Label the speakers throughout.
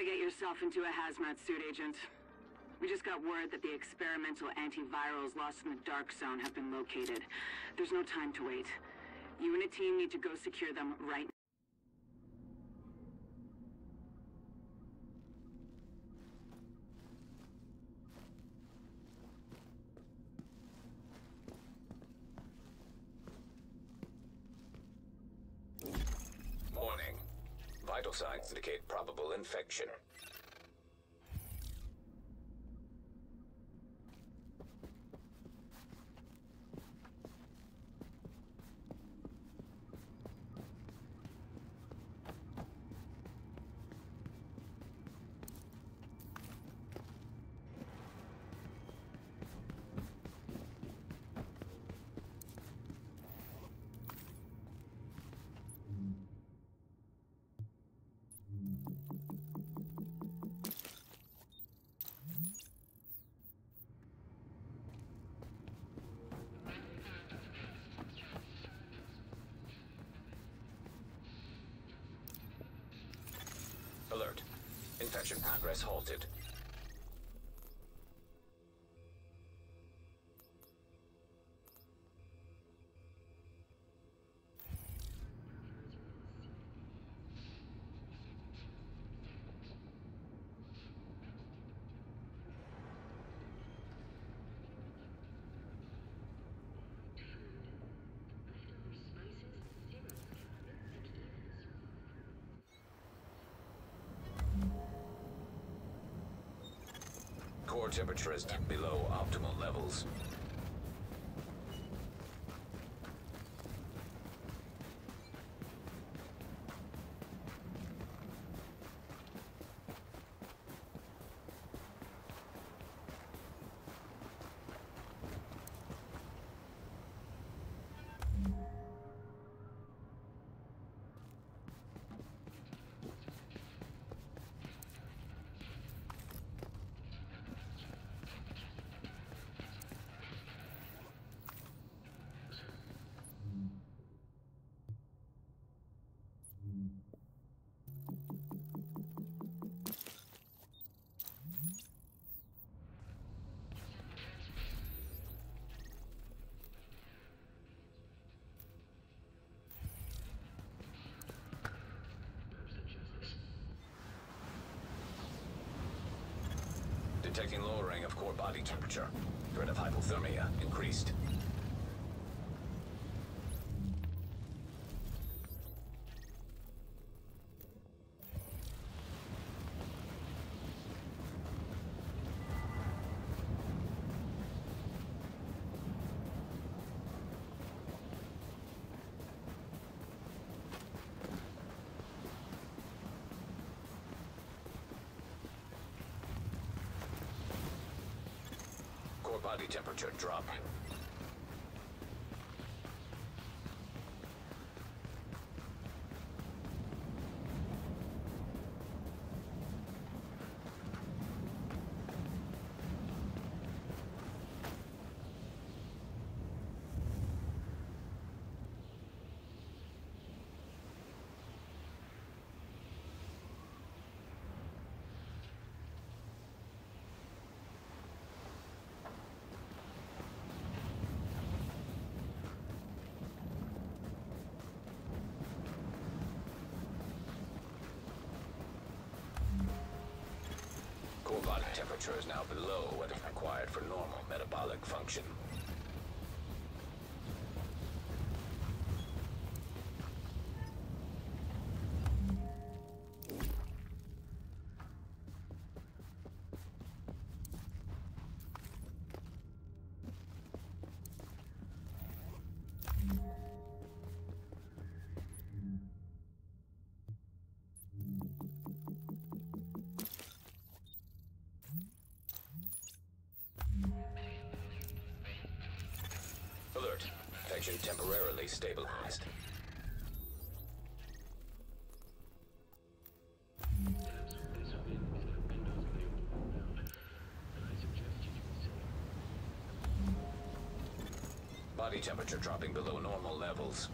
Speaker 1: Gotta get yourself into a hazmat suit, Agent. We just got word that the experimental antivirals lost in the Dark Zone have been located. There's no time to wait. You and a team need to go secure them right
Speaker 2: Warning. Vital signs indicate probable infection. Alert. Infection progress halted. Temperature is below optimal levels. Detecting lowering of core body temperature. Threat of hypothermia increased. Temperature drop. Function. Temporarily stabilized. Body temperature dropping below normal levels.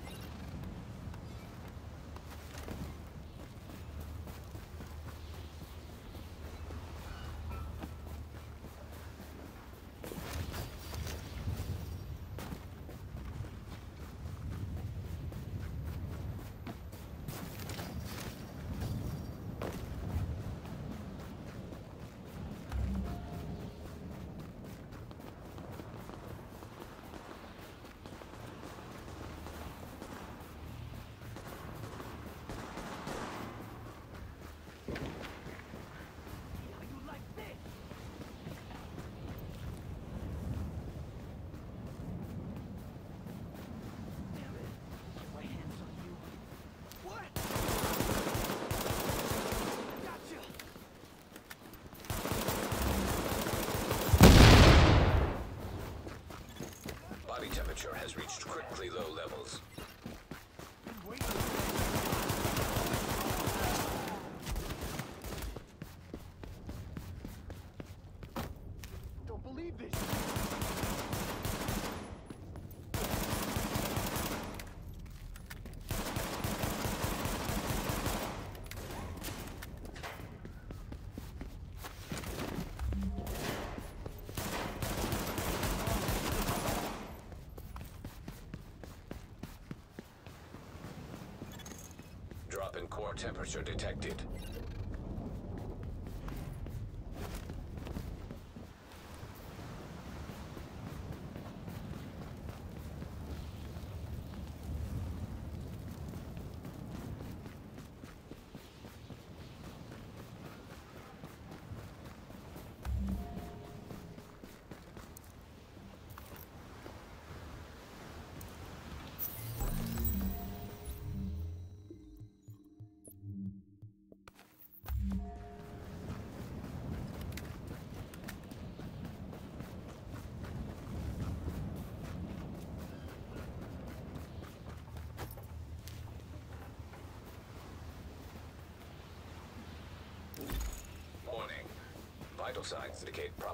Speaker 2: Drop in core temperature detected.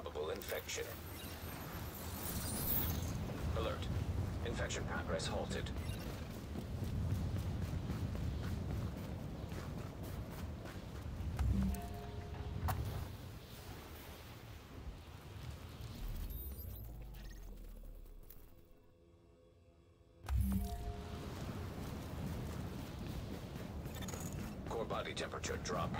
Speaker 2: Probable infection. Alert. Infection progress halted. Core body temperature drop.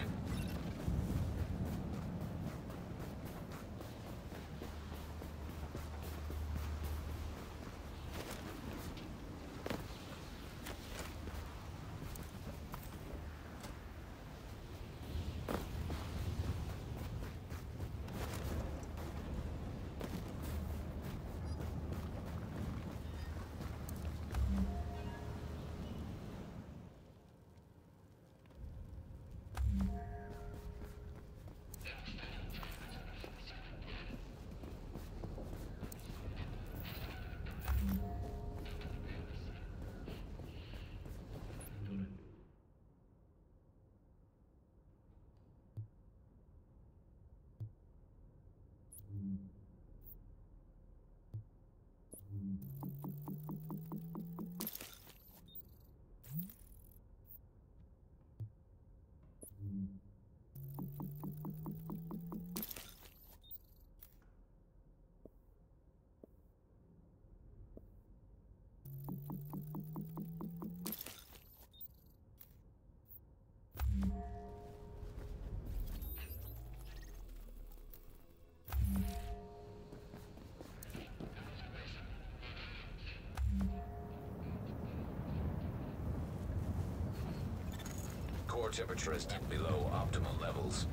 Speaker 2: Temperature is below optimal levels.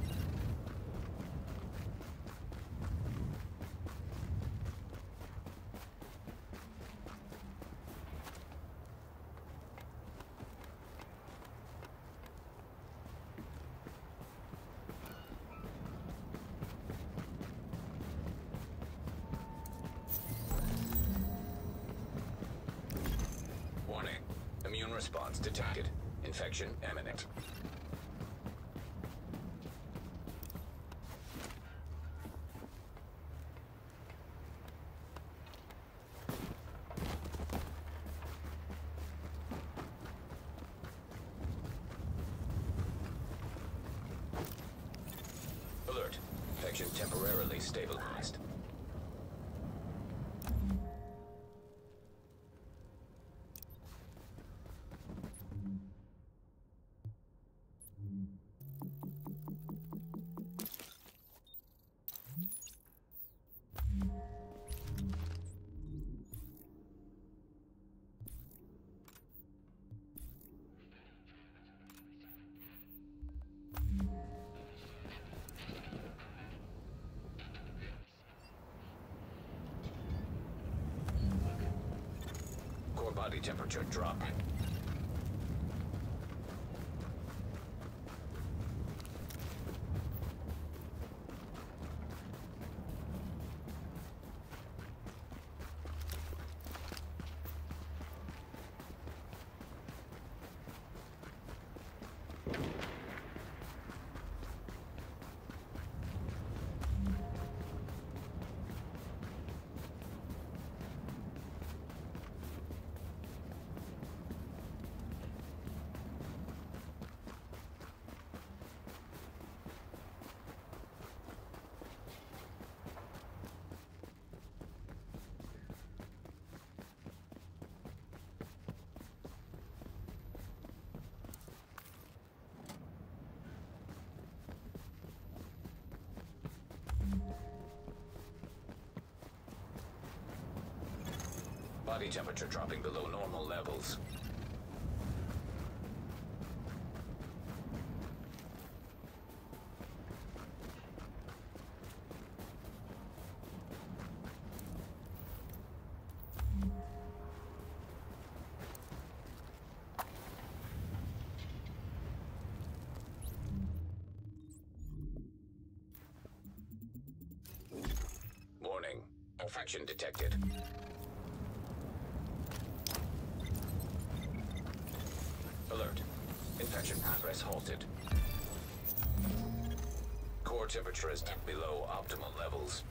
Speaker 2: Warning. Immune response detected. Infection imminent. Alert. Infection temporarily stabilized. Body temperature dropping below normal levels. Warning. Infection detected. Alert. Infection progress halted. Core temperature is below optimal levels.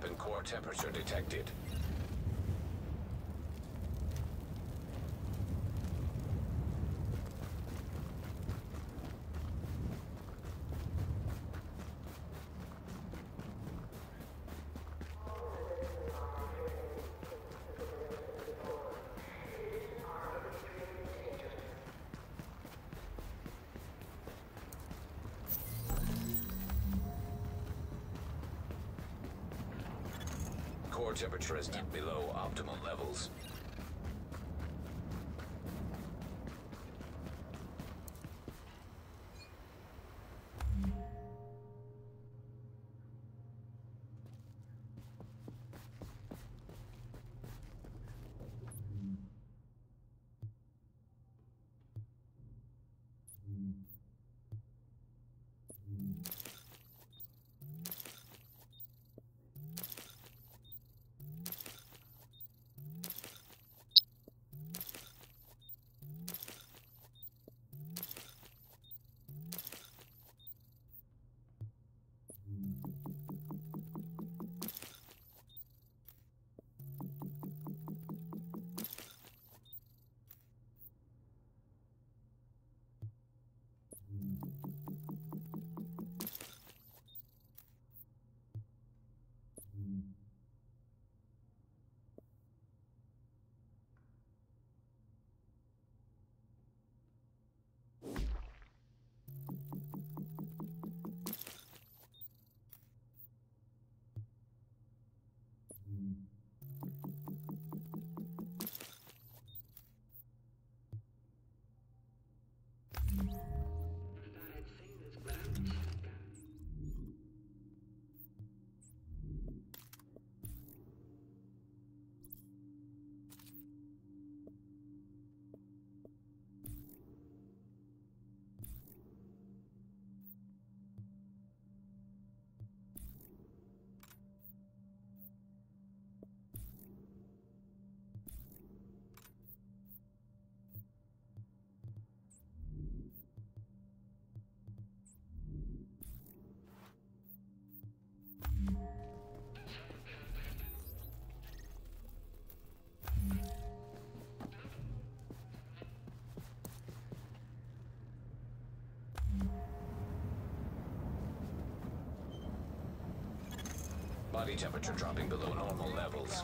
Speaker 2: Drop core temperature detected. Temperature is below optimal levels. Body temperature dropping below normal levels.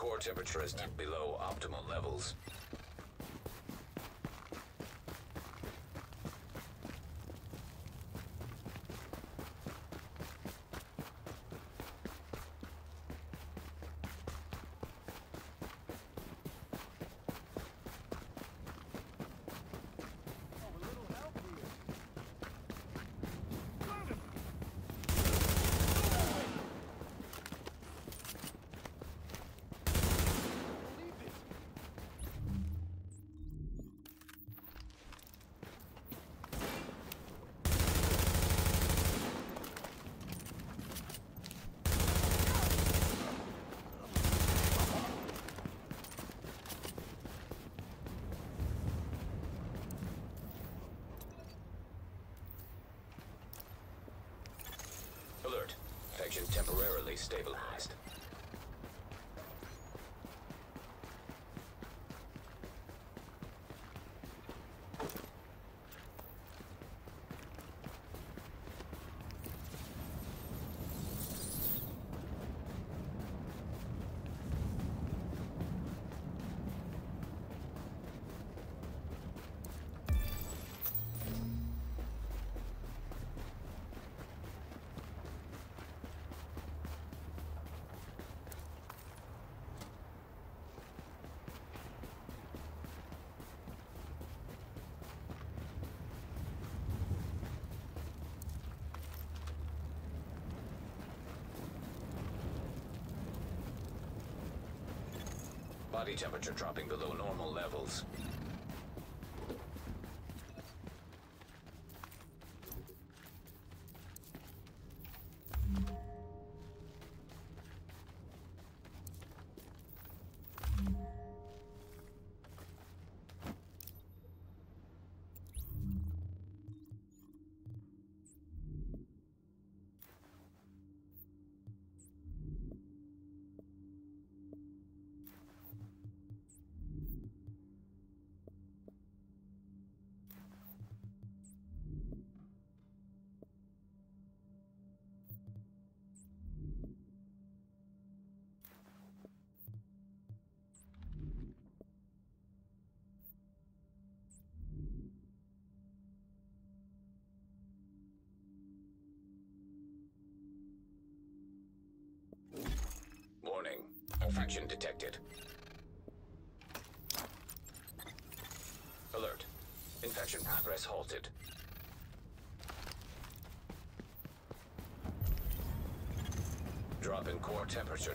Speaker 2: Core temperature is below optimal levels. Alert. Infection temporarily stabilized. Body temperature dropping below normal levels. Progress halted. Drop in core temperature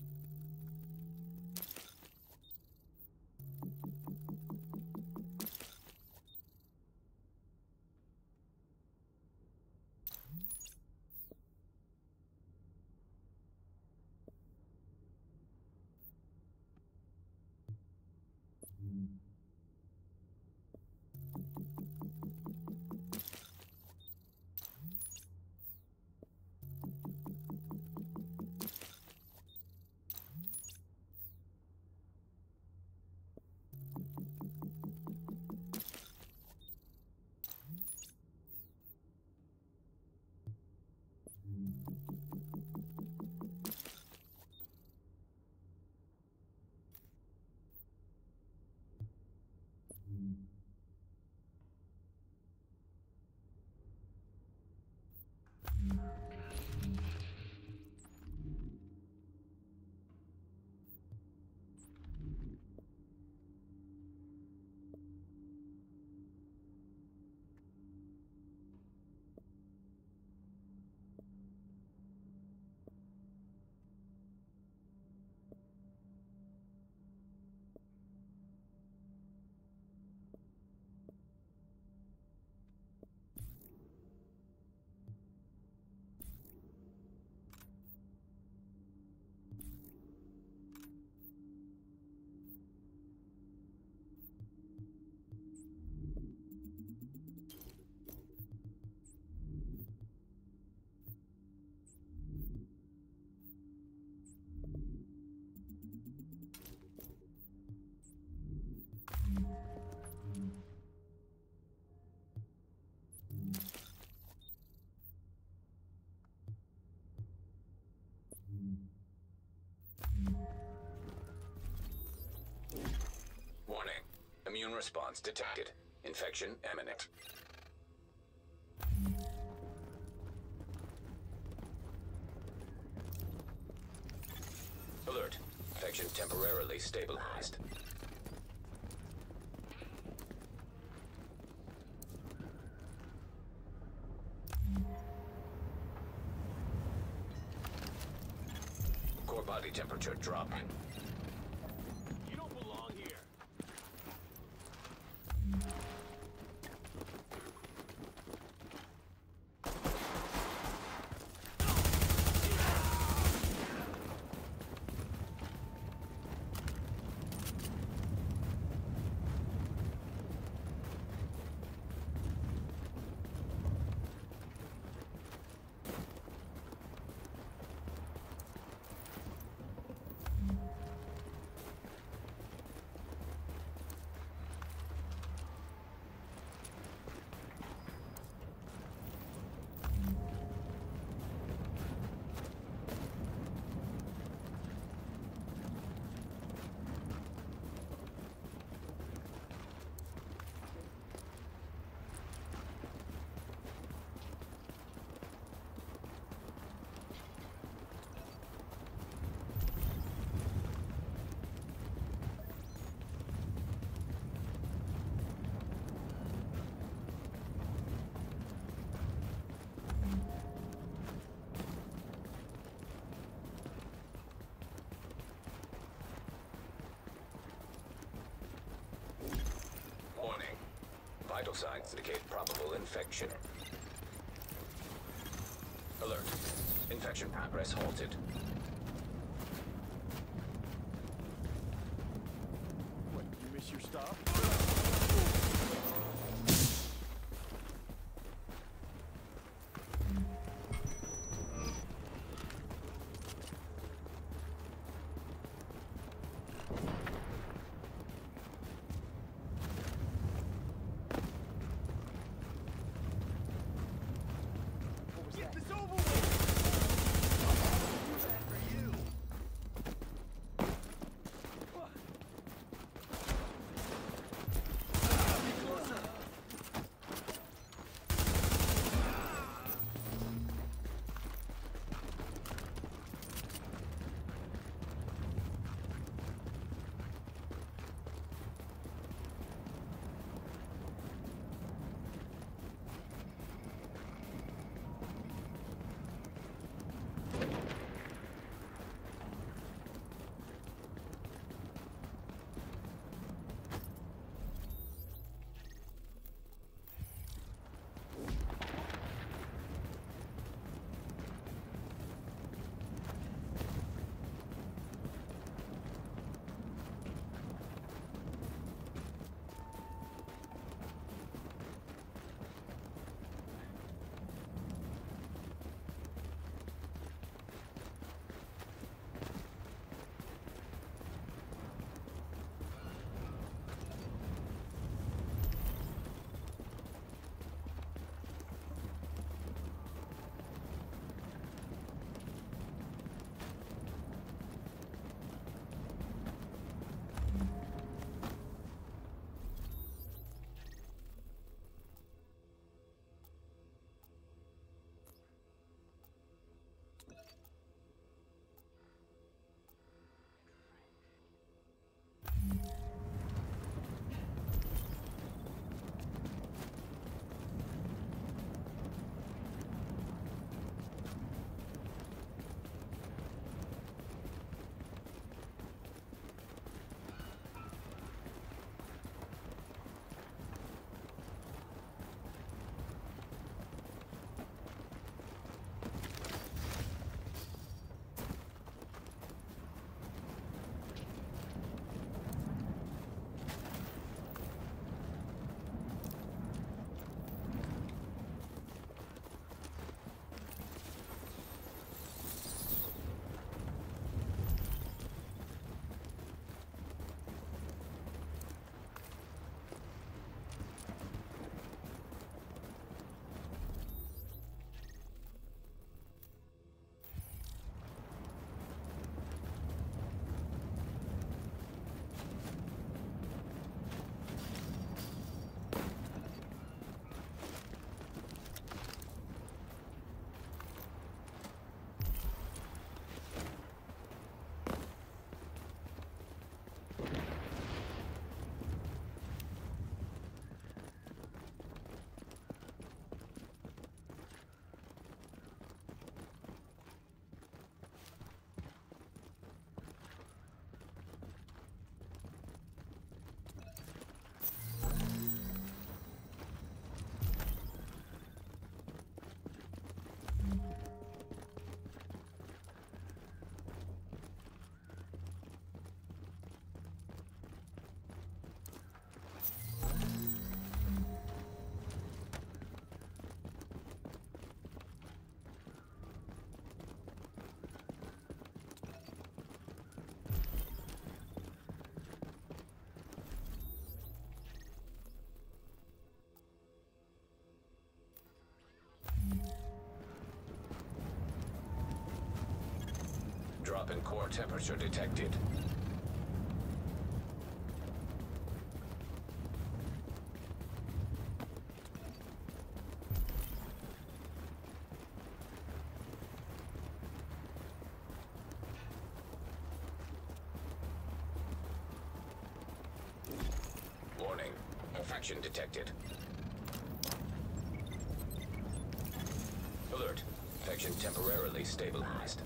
Speaker 2: detect. response detected. Infection imminent. Alert. Infection temporarily stabilized. Core body temperature dropping.
Speaker 3: You don't belong here.
Speaker 2: Warning. Vital signs indicate probable infection. Alert. Infection progress halted. Drop in core temperature detected. Warning. Infection detected. Alert. Infection temporarily stabilized.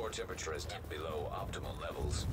Speaker 2: Core temperature is below optimal levels.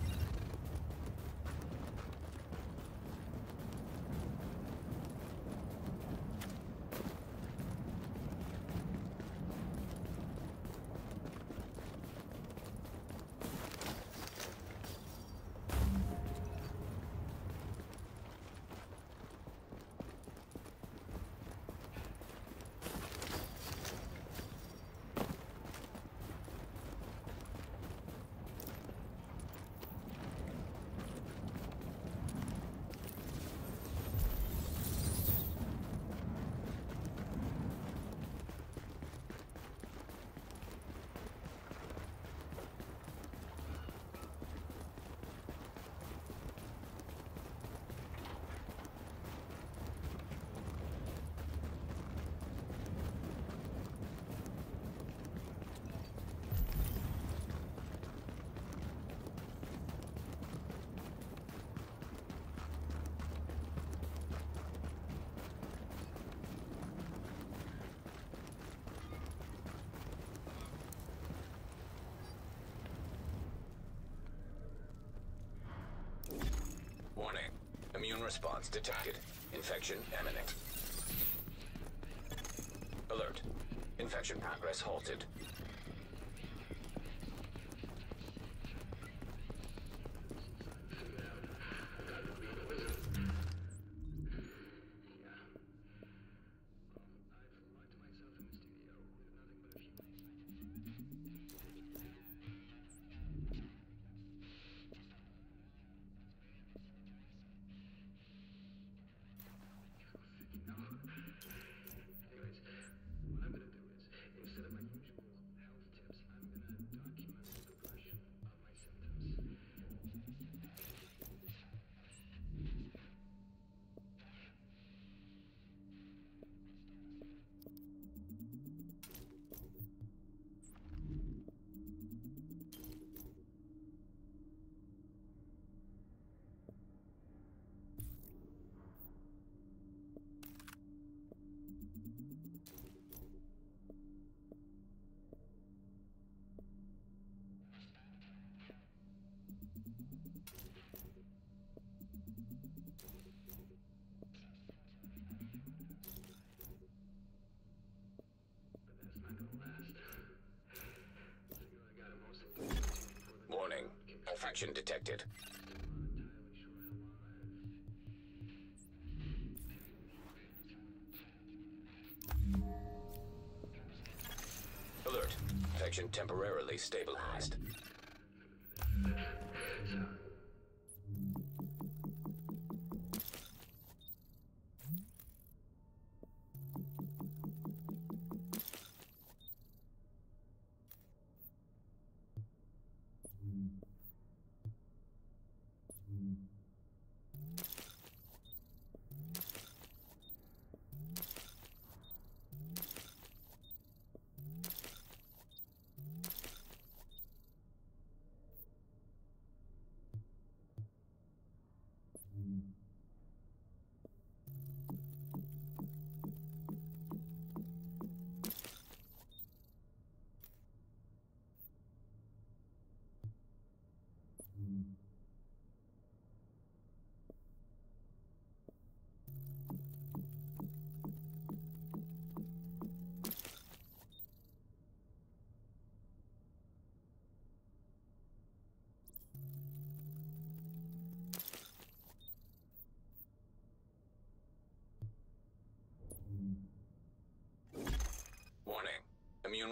Speaker 2: Warning. Immune response detected. Infection imminent. Alert. Infection progress halted. Infection detected. Alert. Infection temporarily stabilized.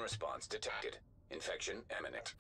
Speaker 2: Response detected. Infection imminent.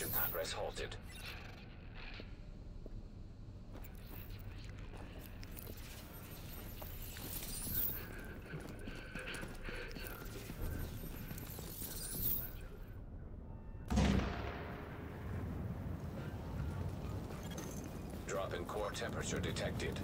Speaker 2: Infection progress halted. Drop in core temperature detected.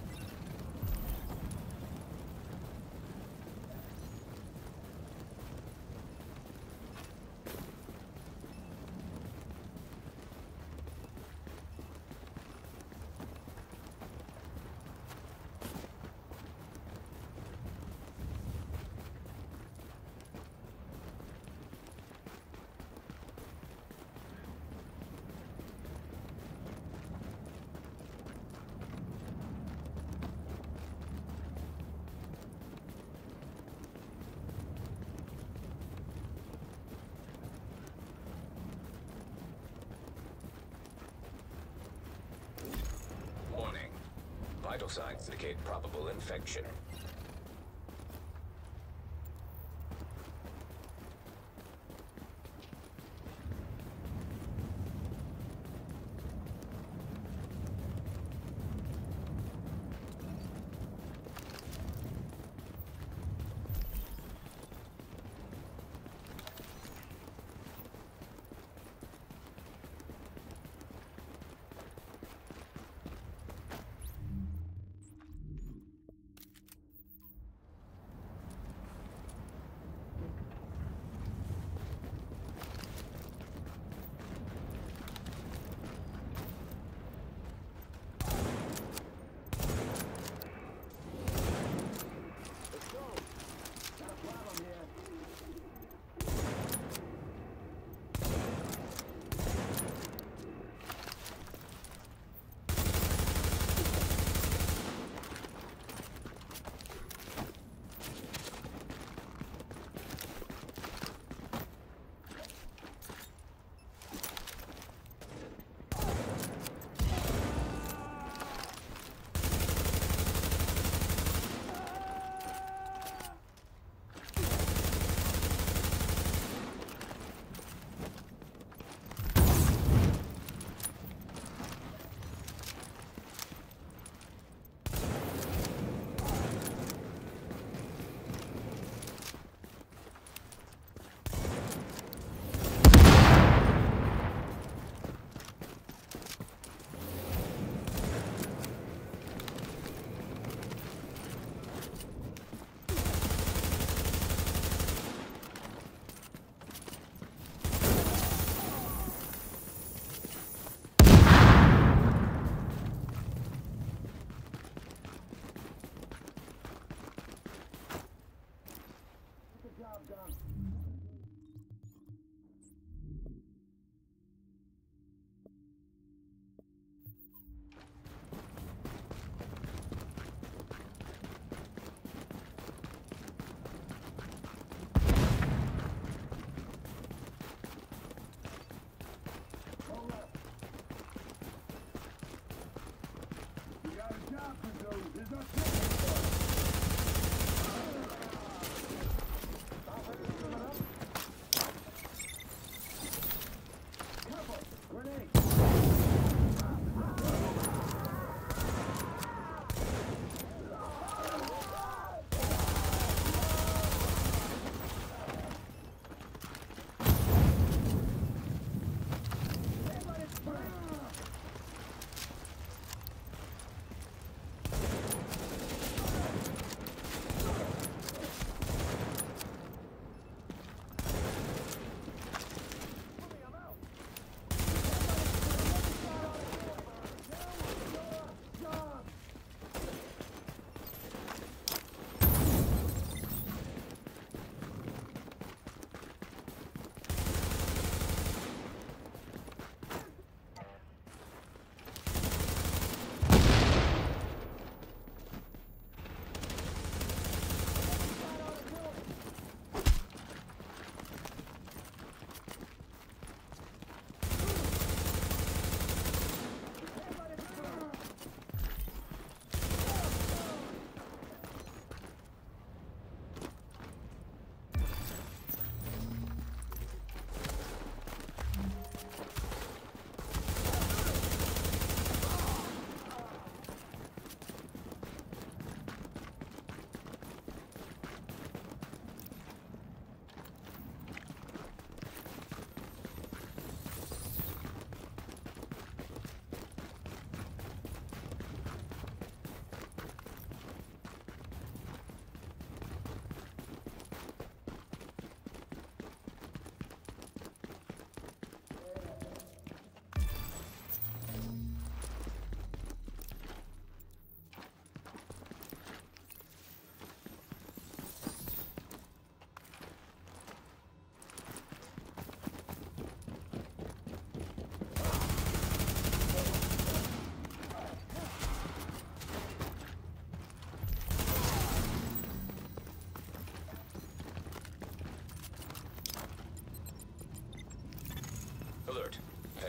Speaker 2: Warning. Vital signs indicate probable infection.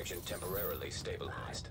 Speaker 2: Infection temporarily stabilized.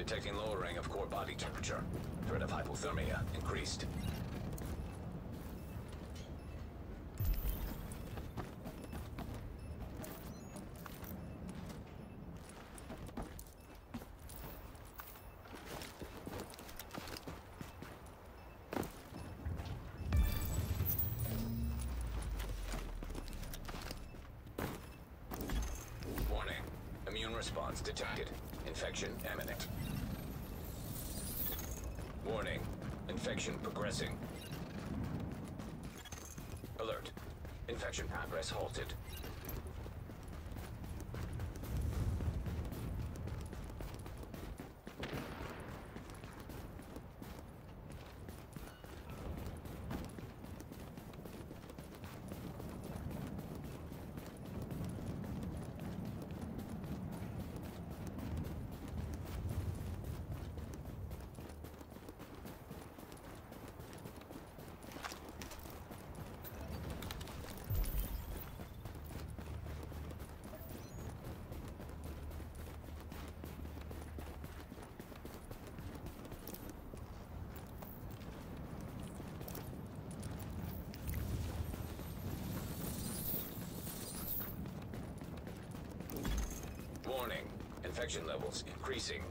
Speaker 2: Detecting lowering of core body temperature. Threat of hypothermia increased. Warning. Immune response detected. Infection imminent. Warning. Infection progressing. Alert. Infection progress halted. Warning. Infection levels increasing.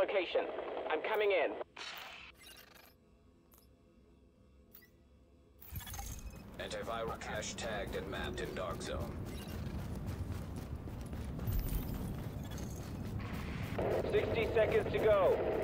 Speaker 4: Location. I'm coming in.
Speaker 2: Antiviral cache tagged and mapped in Dark Zone.
Speaker 4: Sixty seconds to go.